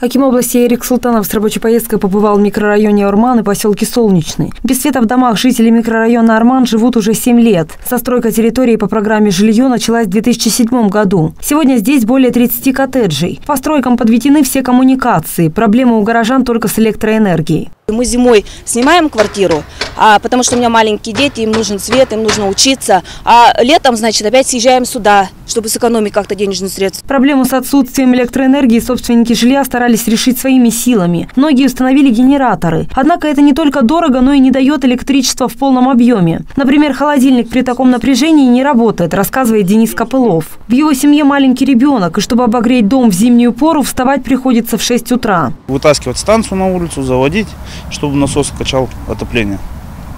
Аким области Эрик Султанов с рабочей поездкой побывал в микрорайоне Орман и поселке Солнечный. Без света в домах жители микрорайона Орман живут уже 7 лет. Застройка территории по программе «Жилье» началась в 2007 году. Сегодня здесь более 30 коттеджей. Постройкам подведены все коммуникации. Проблемы у горожан только с электроэнергией. Мы зимой снимаем квартиру, а, потому что у меня маленькие дети, им нужен свет, им нужно учиться. А летом, значит, опять съезжаем сюда, чтобы сэкономить как-то денежные средства. Проблему с отсутствием электроэнергии собственники жилья старались решить своими силами. Многие установили генераторы. Однако это не только дорого, но и не дает электричества в полном объеме. Например, холодильник при таком напряжении не работает, рассказывает Денис Копылов. В его семье маленький ребенок, и чтобы обогреть дом в зимнюю пору, вставать приходится в 6 утра. Вытаскивать станцию на улицу, заводить чтобы насос качал отопление.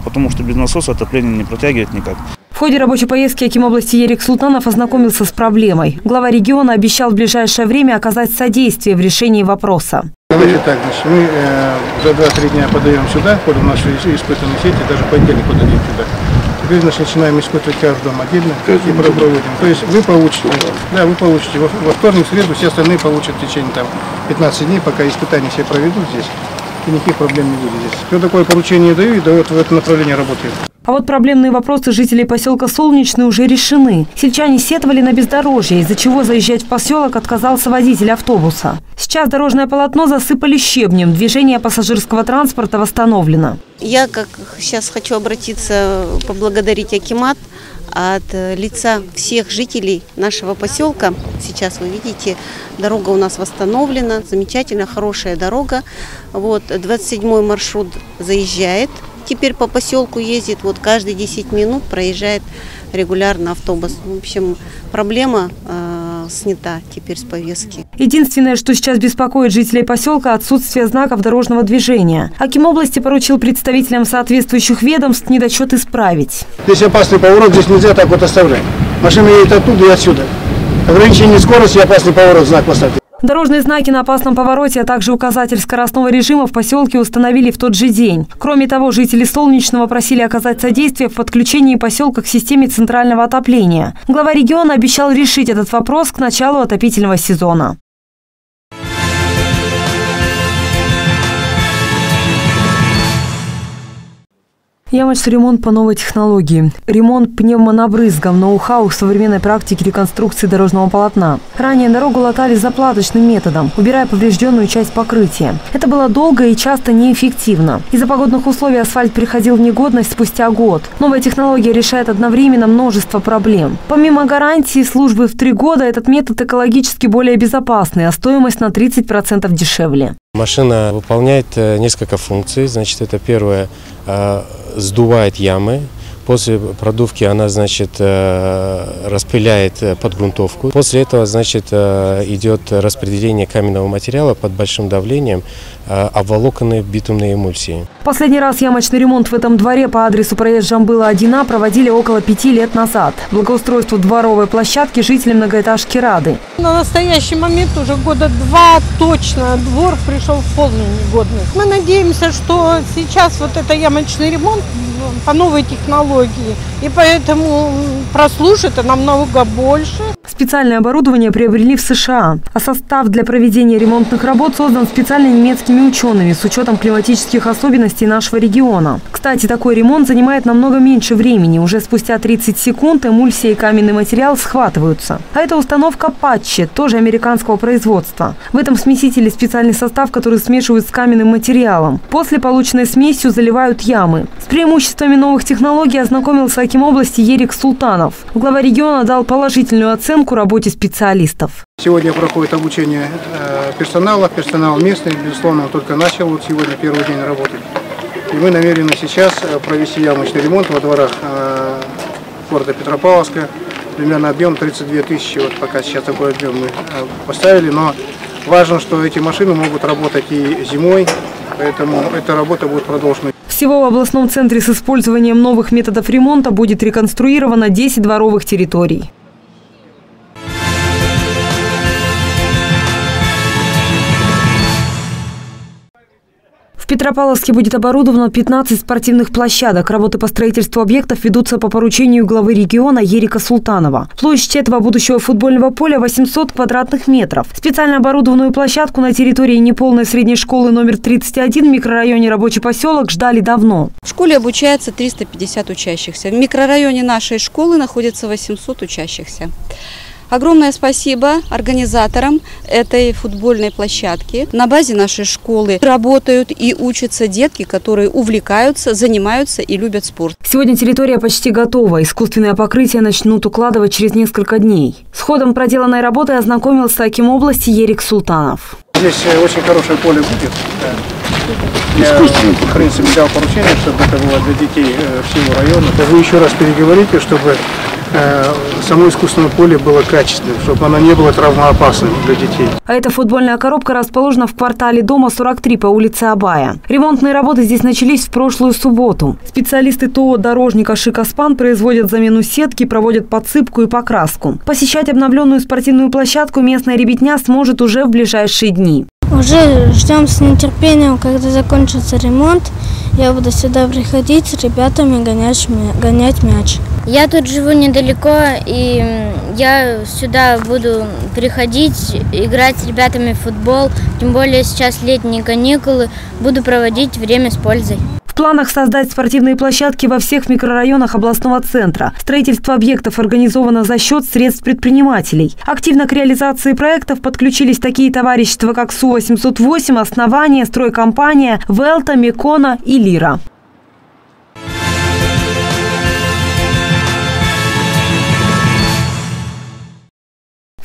Потому что без насоса отопление не протягивает никак. В ходе рабочей поездки Аким области Ерик Султанов ознакомился с проблемой. Глава региона обещал в ближайшее время оказать содействие в решении вопроса. Значит так, значит, мы э, за 2-3 дня подаем сюда, ходим наши испытанные сети, даже понедельник подадим сюда. Теперь значит, начинаем испытывать каждый дом отдельно и проводим. То есть вы получите, да, вы получите во, во вторник, в среду, все остальные получат в течение там, 15 дней, пока испытания все проведут здесь и никаких проблем не будет здесь. Кто такое поручение даю и дает в это направление работает. А вот проблемные вопросы жителей поселка Солнечный уже решены. Сельчане сетовали на бездорожье, из-за чего заезжать в поселок отказался водитель автобуса. Сейчас дорожное полотно засыпали щебнем, движение пассажирского транспорта восстановлено. Я как сейчас хочу обратиться, поблагодарить Акимат от лица всех жителей нашего поселка. Сейчас вы видите, дорога у нас восстановлена, замечательно, хорошая дорога. Вот, 27-й маршрут заезжает, теперь по поселку ездит, вот каждые 10 минут проезжает регулярно автобус. В общем, проблема э, снята теперь с повестки. Единственное, что сейчас беспокоит жителей поселка – отсутствие знаков дорожного движения. Аким области поручил представителям соответствующих ведомств недочет исправить. Здесь опасный поворот, здесь нельзя так вот оставлять. Машина едет оттуда и отсюда. Ограничение скорости, опасный поворот, знак поставьте. Дорожные знаки на опасном повороте, а также указатель скоростного режима в поселке установили в тот же день. Кроме того, жители Солнечного просили оказать содействие в подключении поселка к системе центрального отопления. Глава региона обещал решить этот вопрос к началу отопительного сезона. Ямочный-ремонт по новой технологии. Ремонт пневмонабрызгом, ноу-хау в современной практике реконструкции дорожного полотна. Ранее дорогу латали заплаточным методом, убирая поврежденную часть покрытия. Это было долго и часто неэффективно. Из-за погодных условий асфальт переходил в негодность спустя год. Новая технология решает одновременно множество проблем. Помимо гарантии службы в три года, этот метод экологически более безопасный, а стоимость на 30% дешевле. Машина выполняет э, несколько функций. Значит, это первое э, сдувает ямы. После продувки она, значит, э, распыляет э, подгрунтовку. После этого, значит, э, идет распределение каменного материала под большим давлением, обволоканные битумные эмульсии. Последний раз ямочный ремонт в этом дворе по адресу проезд Жамбыла 1 проводили около пяти лет назад. Благоустройству дворовой площадки жители многоэтажки рады. На настоящий момент уже года два точно двор пришел в полную негодность. Мы надеемся, что сейчас вот это ямочный ремонт по новой технологии. И поэтому прослушать намного больше. Специальное оборудование приобрели в США, а состав для проведения ремонтных работ создан специально немецкими учеными с учетом климатических особенностей нашего региона. Кстати, такой ремонт занимает намного меньше времени. Уже спустя 30 секунд эмульсия и каменный материал схватываются. А это установка патчи, тоже американского производства. В этом смесителе специальный состав, который смешивают с каменным материалом. После полученной смесью заливают ямы. С преимуществами новых технологий ознакомился Аким области Ерик Султанов. Глава региона дал положительную оценку работе специалистов. Сегодня проходит обучение э, персонала. Персонал местный, безусловно, только начал вот сегодня первый день работы. И мы намерены сейчас э, провести ямочный ремонт во дворах э, города Петропавловска. Примерно объем 32 тысячи, вот пока сейчас такой объем мы поставили. Но важно, что эти машины могут работать и зимой, поэтому эта работа будет продолжена. Всего в областном центре с использованием новых методов ремонта будет реконструировано 10 дворовых территорий. Петропавловске будет оборудовано 15 спортивных площадок. Работы по строительству объектов ведутся по поручению главы региона Ерика Султанова. Площадь этого будущего футбольного поля 800 квадратных метров. Специально оборудованную площадку на территории неполной средней школы номер 31 в микрорайоне Рабочий поселок ждали давно. В школе обучается 350 учащихся. В микрорайоне нашей школы находится 800 учащихся. Огромное спасибо организаторам этой футбольной площадки. На базе нашей школы работают и учатся детки, которые увлекаются, занимаются и любят спорт. Сегодня территория почти готова. Искусственное покрытие начнут укладывать через несколько дней. С ходом проделанной работы ознакомился Аким области Ерик Султанов. Здесь э, очень хорошее поле будет. Я, в принципе, дал поручение, чтобы это было для детей э, всего района. Вы еще раз переговорите, чтобы э, само искусственное поле было качественным, чтобы оно не было травмоопасным для детей. А эта футбольная коробка расположена в квартале дома 43 по улице Абая. Ремонтные работы здесь начались в прошлую субботу. Специалисты ТО «Дорожника Шикоспан» производят замену сетки, проводят подсыпку и покраску. Посещать обновленную спортивную площадку местная ребятня сможет уже в ближайшие дни. Уже ждем с нетерпением, когда закончится ремонт. Я буду сюда приходить с ребятами гонять, гонять мяч. Я тут живу недалеко, и я сюда буду приходить, играть с ребятами в футбол. Тем более сейчас летние каникулы. Буду проводить время с пользой. Планах создать спортивные площадки во всех микрорайонах областного центра. Строительство объектов организовано за счет средств предпринимателей. Активно к реализации проектов подключились такие товарищества, как Су-808, Основание, Стройкомпания, Велта, Мекона и Лира.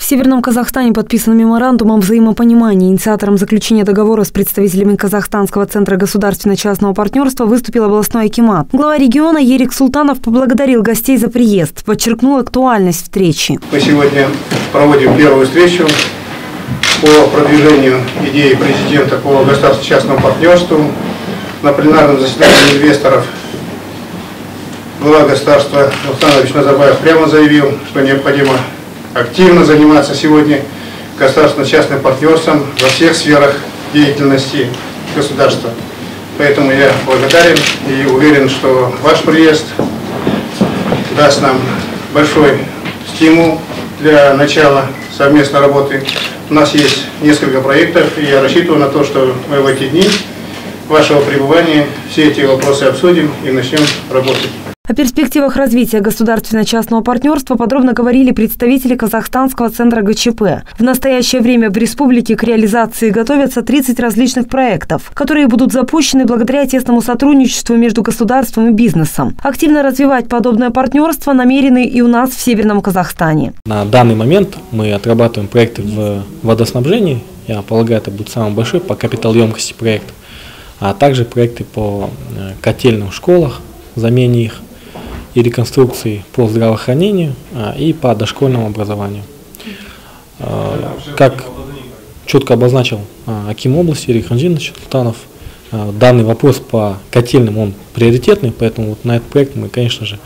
Северном Казахстане подписан меморандум о взаимопонимании. Инициатором заключения договора с представителями Казахстанского центра государственно-частного партнерства выступил областной акимат. Глава региона Ерик Султанов поблагодарил гостей за приезд, подчеркнул актуальность встречи. Мы сегодня проводим первую встречу по продвижению идеи президента по государственно-частному партнерству на пленарном заседании инвесторов. Глава государства Александр Назарбаев прямо заявил, что необходимо активно заниматься сегодня государственно-частным партнерством во всех сферах деятельности государства. Поэтому я благодарен и уверен, что ваш приезд даст нам большой стимул для начала совместной работы. У нас есть несколько проектов, и я рассчитываю на то, что мы в эти дни вашего пребывания все эти вопросы обсудим и начнем работать. О перспективах развития государственно-частного партнерства подробно говорили представители Казахстанского центра ГЧП. В настоящее время в республике к реализации готовятся 30 различных проектов, которые будут запущены благодаря тесному сотрудничеству между государством и бизнесом. Активно развивать подобное партнерство намерены и у нас в Северном Казахстане. На данный момент мы отрабатываем проекты в водоснабжении. Я полагаю, это будет самый большой по капиталемкости проект. А также проекты по э, котельным школах, замене их и реконструкции по здравоохранению а, и по дошкольному образованию. А, как четко обозначил а, Аким области Ирик Ханжинович Султанов, данный вопрос по котельным он приоритетный, поэтому вот на этот проект мы, конечно же,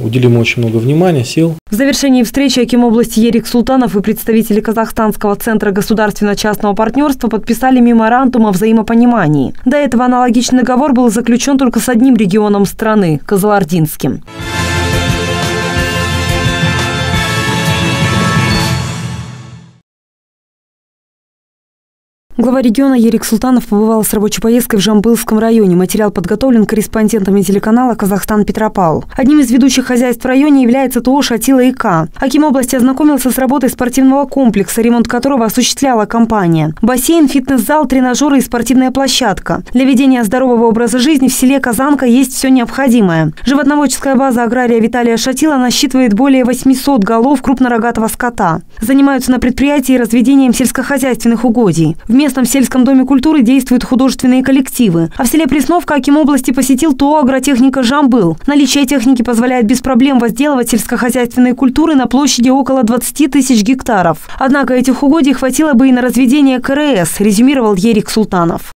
уделим очень много внимания, сил. В завершении встречи Аким области Ерик Султанов и представители Казахстанского центра государственно-частного партнерства подписали меморандум о взаимопонимании. До этого аналогичный договор был заключен только с одним регионом страны – Казалардинским. Глава региона Ерик Султанов побывал с рабочей поездкой в Жамбылском районе. Материал подготовлен корреспондентами телеканала «Казахстан Петропавл». Одним из ведущих хозяйств в районе является ТО «Шатила ИК». Аким области ознакомился с работой спортивного комплекса, ремонт которого осуществляла компания. Бассейн, фитнес-зал, тренажеры и спортивная площадка. Для ведения здорового образа жизни в селе Казанка есть все необходимое. Животноводческая база агрария Виталия Шатила насчитывает более 800 голов крупнорогатого скота. Занимаются на предприятии разведением сельскохозяйственных угодий. Местном сельском доме культуры действуют художественные коллективы. А в селе Пресновка Аким области посетил ТО «Агротехника Жамбыл». Наличие техники позволяет без проблем возделывать сельскохозяйственные культуры на площади около 20 тысяч гектаров. Однако этих угодий хватило бы и на разведение КРС, резюмировал Ерик Султанов.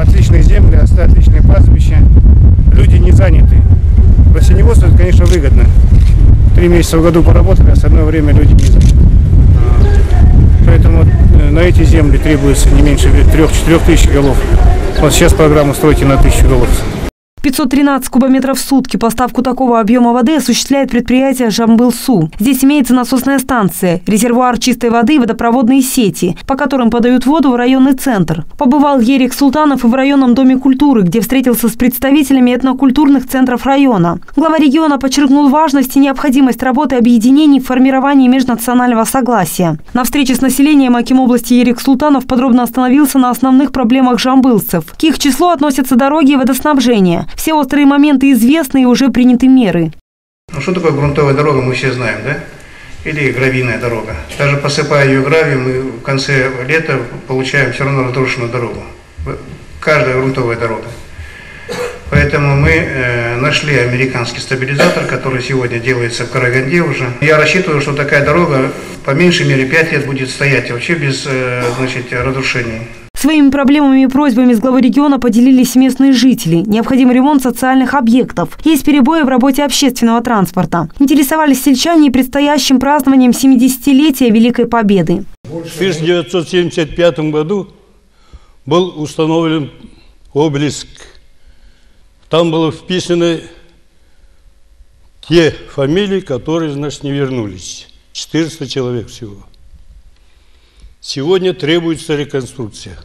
Отличные земли, отличные пастбища, люди не заняты. Растениеводство, это, конечно, выгодно. Три месяца в году поработали, а остальное время люди не заняты. Поэтому на эти земли требуется не меньше 3-4 тысяч голов Вот сейчас программа «Стройте на тысячу голов». 513 кубометров в сутки поставку такого объема воды осуществляет предприятие «Жамбыл-Су». Здесь имеется насосная станция, резервуар чистой воды и водопроводные сети, по которым подают воду в районный центр. Побывал Ерик Султанов и в районном доме культуры, где встретился с представителями этнокультурных центров района. Глава региона подчеркнул важность и необходимость работы объединений в формировании межнационального согласия. На встрече с населением Аким области Ерик Султанов подробно остановился на основных проблемах жамбылцев. К их числу относятся дороги и водоснабжение. Все острые моменты известны и уже приняты меры. Ну что такое грунтовая дорога, мы все знаем, да? Или гравийная дорога. Даже посыпая ее гравием, мы в конце лета получаем все равно разрушенную дорогу. Каждая грунтовая дорога. Поэтому мы э, нашли американский стабилизатор, который сегодня делается в Караганде уже. Я рассчитываю, что такая дорога по меньшей мере 5 лет будет стоять вообще без э, значит, разрушений. Своими проблемами и просьбами с главой региона поделились местные жители. Необходим ремонт социальных объектов. Есть перебои в работе общественного транспорта. Интересовались сельчане и предстоящим празднованием 70-летия Великой Победы. В 1975 году был установлен обелиск. Там было вписаны те фамилии, которые, значит, не вернулись. 400 человек всего. Сегодня требуется реконструкция.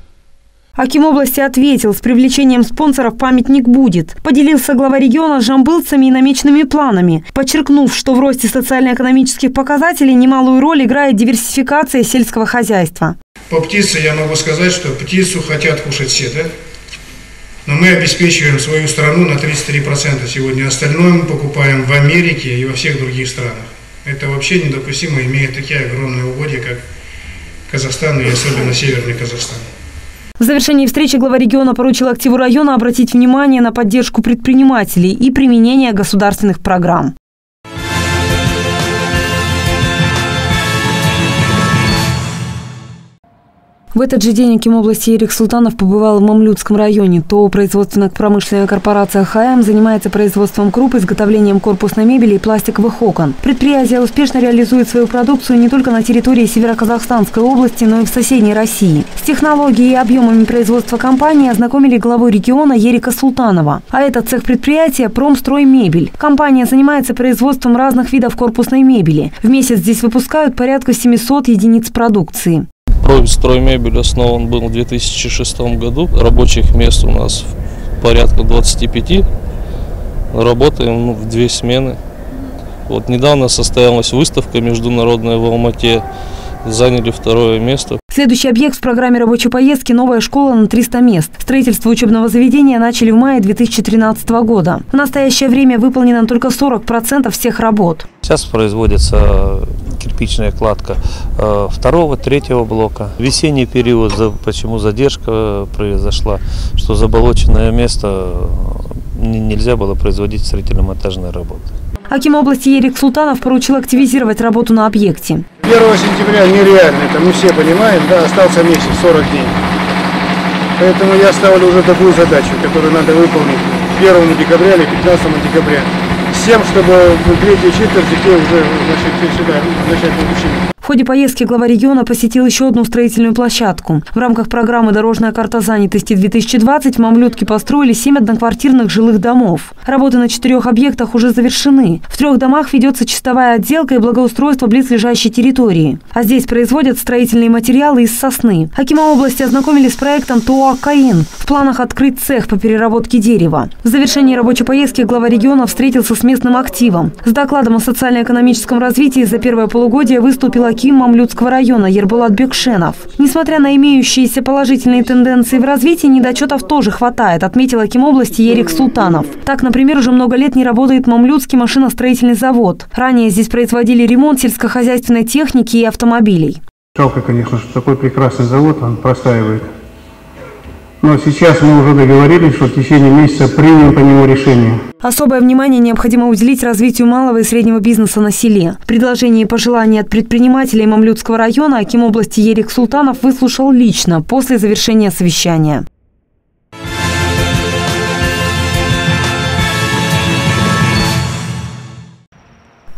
Аким области ответил, с привлечением спонсоров памятник будет. Поделился глава региона с жамбылцами и намеченными планами, подчеркнув, что в росте социально-экономических показателей немалую роль играет диверсификация сельского хозяйства. По птице я могу сказать, что птицу хотят кушать все, да? Но мы обеспечиваем свою страну на 33% сегодня. Остальное мы покупаем в Америке и во всех других странах. Это вообще недопустимо, имея такие огромные угодья, как Казахстан и особенно Северный Казахстан. В завершении встречи глава региона поручил активу района обратить внимание на поддержку предпринимателей и применение государственных программ. В этот же день Аким области Ерик Султанов побывал в Мамлютском районе. ТО «Производственно-промышленная корпорация ХАЭМ» занимается производством круп, изготовлением корпусной мебели и пластиковых окон. Предприятие успешно реализует свою продукцию не только на территории Североказахстанской области, но и в соседней России. С технологией и объемами производства компании ознакомили главу региона Ерика Султанова. А этот цех предприятия «Промстроймебель». Компания занимается производством разных видов корпусной мебели. В месяц здесь выпускают порядка 700 единиц продукции. Строймебель основан был в 2006 году. Рабочих мест у нас порядка 25. Работаем ну, в две смены. Вот недавно состоялась выставка международная в Алмате. Заняли второе место. Следующий объект в программе рабочей поездки – новая школа на 300 мест. Строительство учебного заведения начали в мае 2013 года. В настоящее время выполнено только 40% всех работ. Сейчас производится кирпичная кладка э, второго, третьего блока. Весенний период, почему задержка произошла, что заболоченное место э, нельзя было производить строительно-монтажные работы. Аким области Ерик Султанов поручил активизировать работу на объекте. 1 сентября нереально, это мы все понимаем, да, остался месяц, 40 дней. Поэтому я ставлю уже такую задачу, которую надо выполнить 1 декабря или 15 декабря. С тем, чтобы в третьей четверти уже значит, сюда начать обучение. В ходе поездки глава региона посетил еще одну строительную площадку. В рамках программы «Дорожная карта занятости-2020» в Мамлютке построили семь одноквартирных жилых домов. Работы на четырех объектах уже завершены. В трех домах ведется чистовая отделка и благоустройство близлежащей территории. А здесь производят строительные материалы из сосны. Акима области ознакомились с проектом ТОА «Каин». В планах открыть цех по переработке дерева. В завершении рабочей поездки глава региона встретился с местным активом. С докладом о социально-экономическом развитии за первое полугодие выступила Аким Мамлютского района Ербулат Бекшенов. Несмотря на имеющиеся положительные тенденции в развитии, недочетов тоже хватает, отметил Аким области Ерик Султанов. Так, например, уже много лет не работает Мамлютский машиностроительный завод. Ранее здесь производили ремонт сельскохозяйственной техники и автомобилей. Жалко, конечно, что такой прекрасный завод он простаивает. Но сейчас мы уже договорились, что в течение месяца примем по нему решение. Особое внимание необходимо уделить развитию малого и среднего бизнеса на селе. Предложения и пожелания от предпринимателей Мамлютского района Аким области Ерик Султанов выслушал лично после завершения совещания.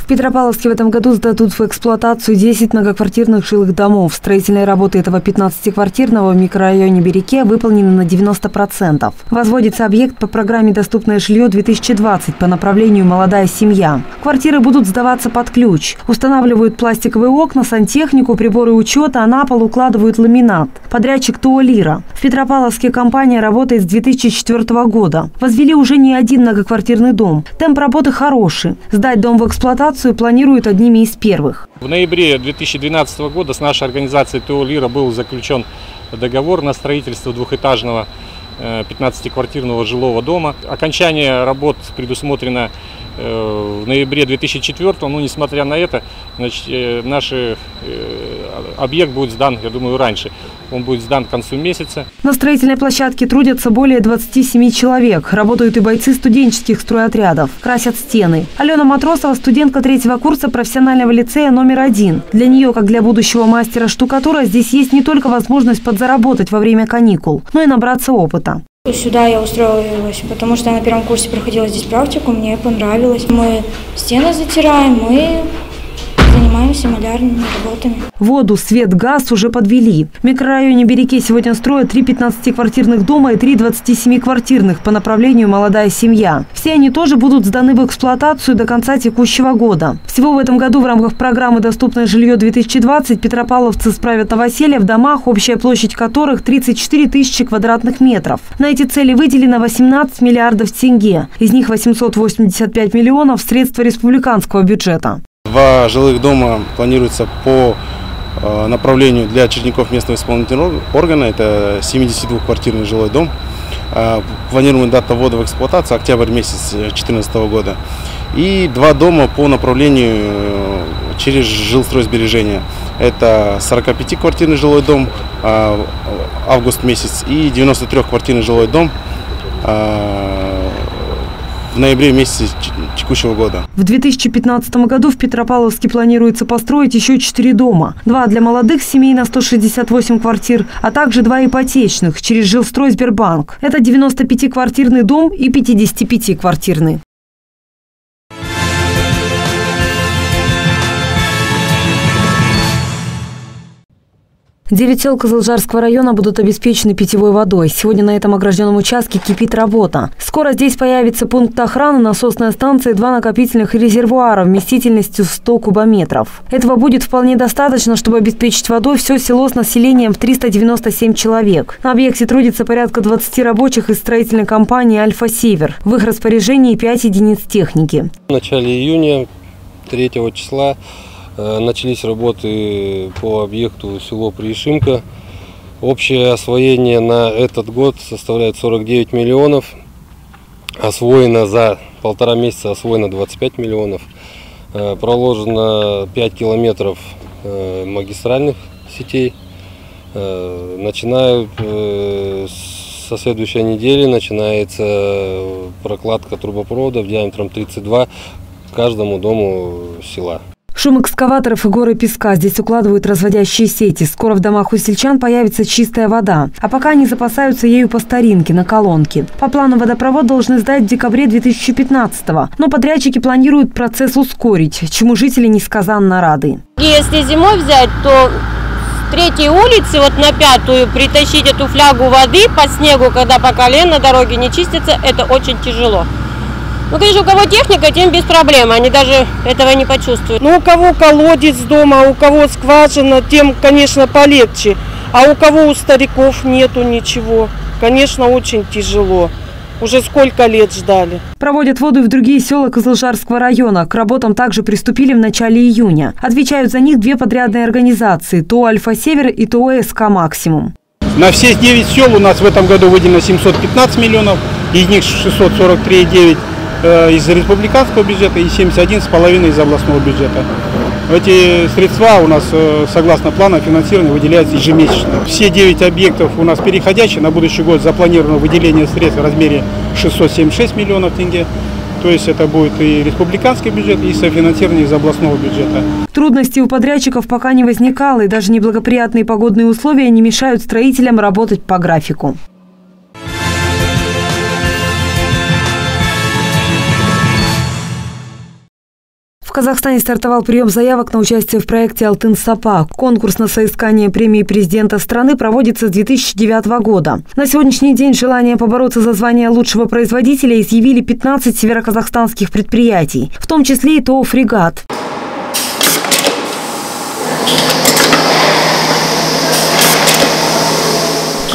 Петропавловске в этом году сдадут в эксплуатацию 10 многоквартирных жилых домов. Строительные работы этого 15-квартирного в микрорайоне Береке выполнены на 90%. Возводится объект по программе «Доступное жилье-2020» по направлению «Молодая семья». Квартиры будут сдаваться под ключ. Устанавливают пластиковые окна, сантехнику, приборы учета, а на пол укладывают ламинат. Подрядчик ТО. В Петропавловске компания работает с 2004 года. Возвели уже не один многоквартирный дом. Темп работы хороший. Сдать дом в эксплуатацию планируют одними из первых. В ноябре 2012 года с нашей организацией ТО «Лира» был заключен договор на строительство двухэтажного 15-квартирного жилого дома. Окончание работ предусмотрено Э, в ноябре 2004, но несмотря на это, значит, э, наш э, объект будет сдан, я думаю, раньше. Он будет сдан к концу месяца. На строительной площадке трудятся более 27 человек. Работают и бойцы студенческих стройотрядов. Красят стены. Алена Матросова – студентка третьего курса профессионального лицея номер один. Для нее, как для будущего мастера штукатура, здесь есть не только возможность подзаработать во время каникул, но и набраться опыта. Сюда я устроилась, потому что я на первом курсе проходила здесь практику, мне понравилось. Мы стены затираем, мы занимаемся малярными работами. Воду, свет, газ уже подвели. В микрорайоне Береке сегодня строят три 15-квартирных дома и три 27-квартирных по направлению «Молодая семья». Все они тоже будут сданы в эксплуатацию до конца текущего года. Всего в этом году в рамках программы «Доступное жилье-2020» петропавловцы справят новоселье в домах, общая площадь которых 34 тысячи квадратных метров. На эти цели выделено 18 миллиардов тенге. Из них 885 миллионов – средства республиканского бюджета. Два жилых дома планируется по э, направлению для черников местного исполнительного органа. Это 72-квартирный жилой дом. Э, планируемая дата ввода в эксплуатацию октябрь месяц 2014 года. И два дома по направлению э, через жилстройсбережение. Это 45-квартирный жилой дом август месяц и 93-квартирный жилой дом в ноябре месяце текущего года. В 2015 году в Петропавловске планируется построить еще четыре дома. Два для молодых семей на 168 квартир, а также два ипотечных через жилстрой Сбербанк. Это 95-квартирный дом и 55-квартирный. Девять сел Козылжарского района будут обеспечены питьевой водой. Сегодня на этом огражденном участке кипит работа. Скоро здесь появится пункт охраны, насосная станция и два накопительных резервуара вместительностью 100 кубометров. Этого будет вполне достаточно, чтобы обеспечить водой все село с населением в 397 человек. На объекте трудится порядка 20 рабочих из строительной компании «Альфа-Север». В их распоряжении 5 единиц техники. В начале июня 3 числа начались работы по объекту село Приишимка. Общее освоение на этот год составляет 49 миллионов. Освоено за полтора месяца освоено 25 миллионов. Э, проложено 5 километров э, магистральных сетей. Начинают со следующей недели начинается прокладка трубопроводов диаметром 32 каждому дому села. Шум экскаваторов и горы песка. Здесь укладывают разводящие сети. Скоро в домах у сельчан появится чистая вода. А пока они запасаются ею по старинке, на колонке. По плану водопровод должны сдать в декабре 2015 -го. Но подрядчики планируют процесс ускорить, чему жители несказанно рады. Если зимой взять, то третьей улицы вот на пятую притащить эту флягу воды по снегу, когда по колено дороги не чистятся, это очень тяжело. Ну, конечно, у кого техника, тем без проблем, они даже этого не почувствуют. Ну, у кого колодец дома, у кого скважина, тем, конечно, полегче. А у кого у стариков нету ничего, конечно, очень тяжело. Уже сколько лет ждали. Проводят воду и в другие села Козлжарского района. К работам также приступили в начале июня. Отвечают за них две подрядные организации – ТО «Альфа-Север» и ТО «СК Максимум». На все 9 сел у нас в этом году выделено 715 миллионов, из них 643,9 Э, из республиканского бюджета и 71,5 из областного бюджета. Эти средства у нас, э, согласно плану финансирования, выделяются ежемесячно. Все 9 объектов у нас переходящие. На будущий год запланировано выделение средств в размере 676 миллионов тенге. То есть это будет и республиканский бюджет, и софинансирование из областного бюджета. Трудностей у подрядчиков пока не возникало, и даже неблагоприятные погодные условия не мешают строителям работать по графику. Казахстане стартовал прием заявок на участие в проекте «Алтын Сапа». Конкурс на соискание премии президента страны проводится с 2009 года. На сегодняшний день желание побороться за звание лучшего производителя изъявили 15 североказахстанских предприятий, в том числе и ТО «Фрегат».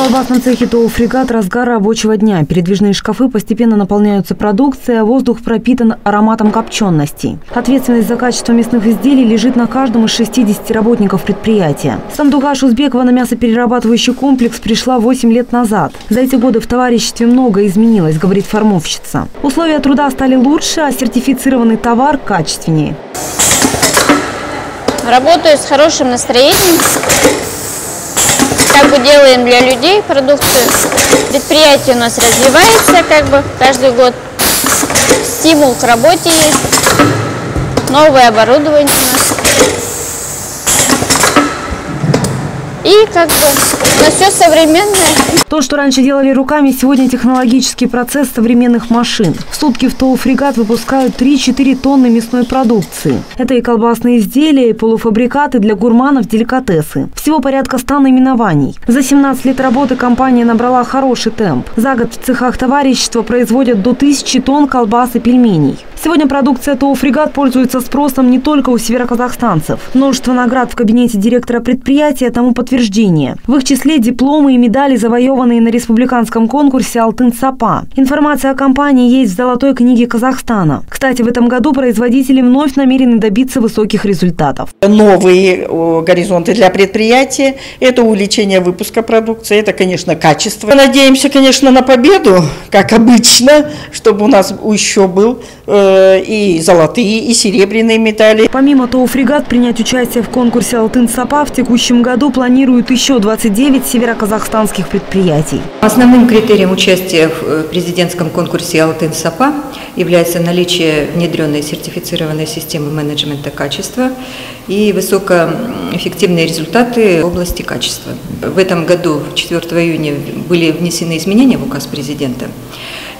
В колбасном цехе ТОУ «Фрегат» разгар рабочего дня. Передвижные шкафы постепенно наполняются продукцией, а воздух пропитан ароматом копченостей. Ответственность за качество мясных изделий лежит на каждом из 60 работников предприятия. Сандугаш Узбекова на мясоперерабатывающий комплекс пришла 8 лет назад. За эти годы в товариществе многое изменилось, говорит формовщица. Условия труда стали лучше, а сертифицированный товар качественнее. Работаю с хорошим настроением как бы делаем для людей продукцию. Предприятие у нас развивается как бы каждый год. Стимул к работе есть. Новое оборудование у нас. И как бы на все современное. То, что раньше делали руками, сегодня технологический процесс современных машин. В сутки в ТОУ «Фрегат» выпускают 3-4 тонны мясной продукции. Это и колбасные изделия, и полуфабрикаты для гурманов, деликатесы. Всего порядка 100 наименований. За 17 лет работы компания набрала хороший темп. За год в цехах товарищества производят до 1000 тонн колбас и пельменей. Сегодня продукция ТОУ «Фрегат» пользуется спросом не только у североказахстанцев. Множество наград в кабинете директора предприятия тому подтверждение. В их числе дипломы и медали, завоеванные на республиканском конкурсе «Алтын Сапа». Информация о компании есть в Золотой книге Казахстана. Кстати, в этом году производители вновь намерены добиться высоких результатов. Новые горизонты для предприятия – это увеличение выпуска продукции, это, конечно, качество. Надеемся, конечно, на победу, как обычно, чтобы у нас еще был и золотые, и серебряные медали. Помимо того, фрегат принять участие в конкурсе «Алтын Сапа» в текущем году планируют еще 29 североказахстанских предприятий. Основным критерием участия в э, президентском конкурсе «Алтын Сапа» является наличие внедренной сертифицированной системы менеджмента качества и высокоэффективные результаты в области качества. В этом году, 4 июня, были внесены изменения в указ президента.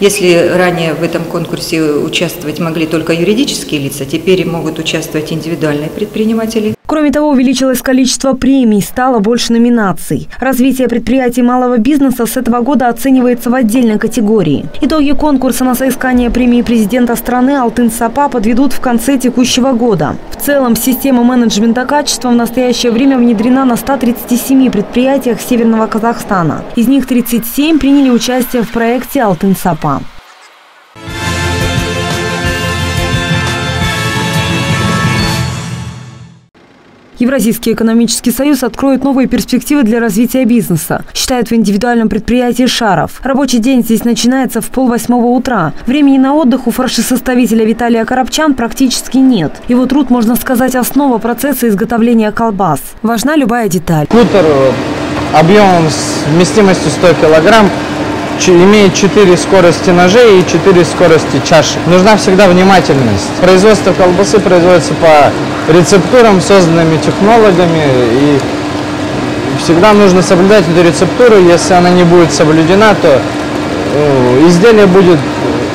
Если ранее в этом конкурсе участвовать могли только юридические лица, теперь могут участвовать индивидуальные предприниматели. Кроме того, увеличилось количество премий, стало больше номинаций. Развитие предприятий малого бизнеса с этого года оценивается в отдельной категории. Итоги конкурса на соискание премии президента страны «Алтын Сапа» подведут в конце текущего года. В целом, система менеджмента качества в настоящее время внедрена на 137 предприятиях Северного Казахстана. Из них 37 приняли участие в проекте «Алтын Сапа». Евразийский экономический союз откроет новые перспективы для развития бизнеса, считают в индивидуальном предприятии «Шаров». Рабочий день здесь начинается в полвосьмого утра. Времени на отдых у фаршесоставителя Виталия Коробчан практически нет. Его труд, можно сказать, основа процесса изготовления колбас. Важна любая деталь. Кутер объемом с вместимостью 100 килограмм имеет 4 скорости ножей и 4 скорости чаши. Нужна всегда внимательность. Производство колбасы производится по рецептурам, созданными технологами, и всегда нужно соблюдать эту рецептуру. Если она не будет соблюдена, то э, изделие будет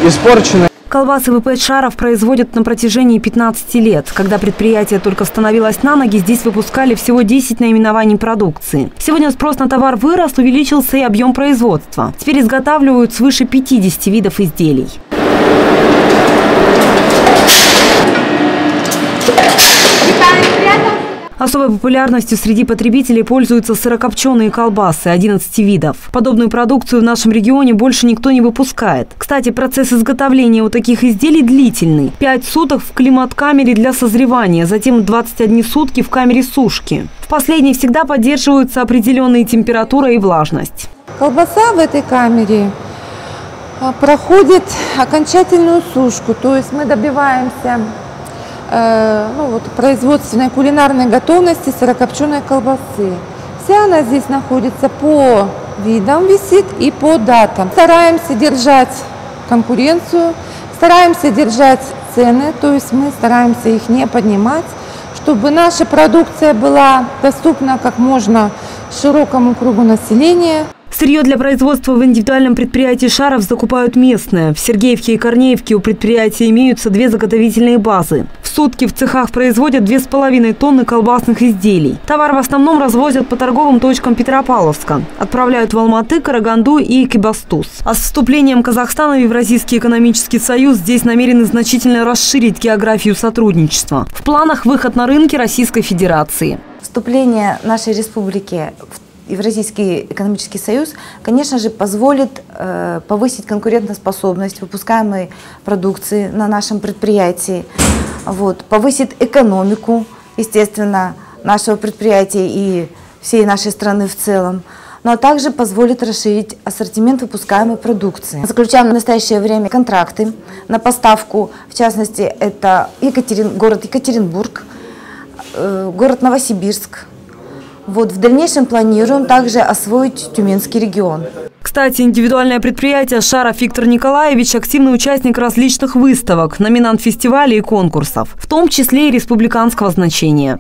испорчено. Колбасы ВП «Шаров» производят на протяжении 15 лет. Когда предприятие только становилось на ноги, здесь выпускали всего 10 наименований продукции. Сегодня спрос на товар вырос, увеличился и объем производства. Теперь изготавливают свыше 50 видов изделий. Особой популярностью среди потребителей пользуются сырокопченые колбасы 11 видов. Подобную продукцию в нашем регионе больше никто не выпускает. Кстати, процесс изготовления у таких изделий длительный. 5 суток в климат-камере для созревания, затем 21 сутки в камере сушки. В последней всегда поддерживаются определенные температура и влажность. Колбаса в этой камере а, проходит окончательную сушку, то есть мы добиваемся ну, вот, производственной кулинарной готовности сырокопченой колбасы. Вся она здесь находится по видам висит и по датам. Стараемся держать конкуренцию, стараемся держать цены, то есть мы стараемся их не поднимать, чтобы наша продукция была доступна как можно широкому кругу населения. Сырье для производства в индивидуальном предприятии «Шаров» закупают местное. В Сергеевке и Корнеевке у предприятия имеются две заготовительные базы. В сутки в цехах производят 2,5 тонны колбасных изделий. Товар в основном развозят по торговым точкам Петропавловска. Отправляют в Алматы, Караганду и Кибастуз. А с вступлением Казахстана в Евразийский экономический союз здесь намерены значительно расширить географию сотрудничества. В планах выход на рынки Российской Федерации. Вступление нашей республики в Евразийский экономический союз, конечно же, позволит э, повысить конкурентоспособность выпускаемой продукции на нашем предприятии, вот, повысит экономику, естественно, нашего предприятия и всей нашей страны в целом, но также позволит расширить ассортимент выпускаемой продукции. Заключаем в настоящее время контракты на поставку, в частности, это Екатерин, город Екатеринбург, э, город Новосибирск, вот в дальнейшем планируем также освоить Тюменский регион. Кстати, индивидуальное предприятие «Шаров» Виктор Николаевич – активный участник различных выставок, номинант фестивалей и конкурсов, в том числе и республиканского значения.